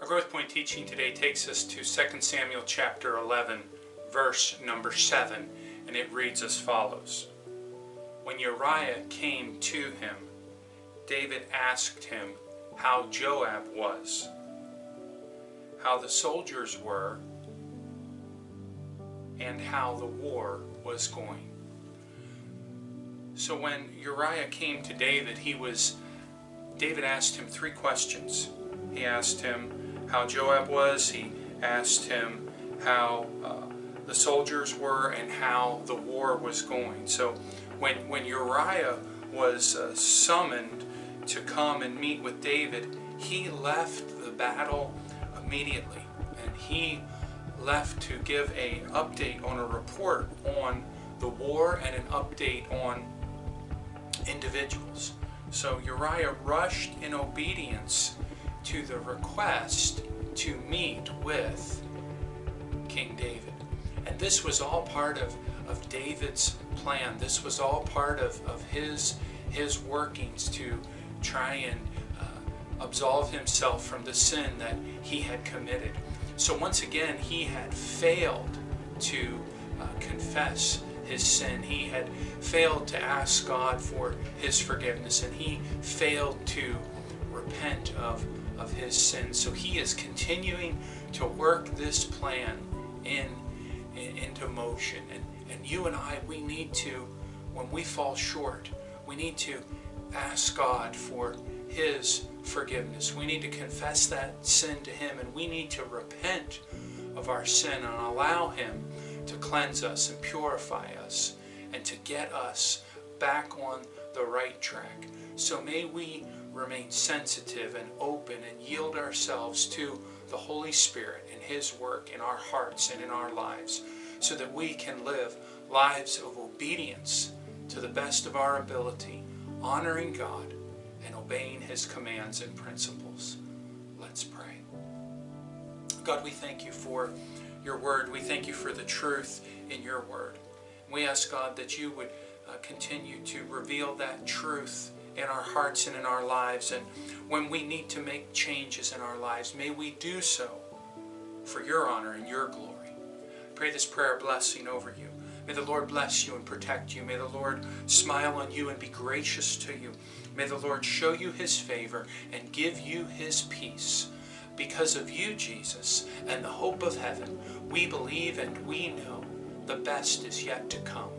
Our growth point teaching today takes us to 2 Samuel chapter 11, verse number 7, and it reads as follows When Uriah came to him, David asked him how Joab was, how the soldiers were, and how the war was going. So when Uriah came to David, he was David asked him three questions. He asked him how Joab was, he asked him how uh, the soldiers were, and how the war was going. So when, when Uriah was uh, summoned to come and meet with David, he left the battle immediately. And he left to give a update on a report on the war and an update on individuals. So Uriah rushed in obedience to the request to meet with King David. And this was all part of, of David's plan. This was all part of, of his, his workings to try and uh, absolve himself from the sin that he had committed. So once again, he had failed to uh, confess his sin. He had failed to ask God for his forgiveness and he failed to repent of, of his sin. So he is continuing to work this plan in, in into motion. And, and you and I, we need to, when we fall short, we need to ask God for his forgiveness. We need to confess that sin to him and we need to repent of our sin and allow him to cleanse us and purify us and to get us back on the right track. So may we remain sensitive and open and yield ourselves to the Holy Spirit and His work in our hearts and in our lives so that we can live lives of obedience to the best of our ability, honoring God and obeying His commands and principles. Let's pray. God, we thank you for your word. We thank you for the truth in your word. We ask God that you would uh, continue to reveal that truth in our hearts and in our lives. And when we need to make changes in our lives, may we do so for your honor and your glory. pray this prayer blessing over you. May the Lord bless you and protect you. May the Lord smile on you and be gracious to you. May the Lord show you his favor and give you his peace. Because of you, Jesus, and the hope of heaven, we believe and we know the best is yet to come.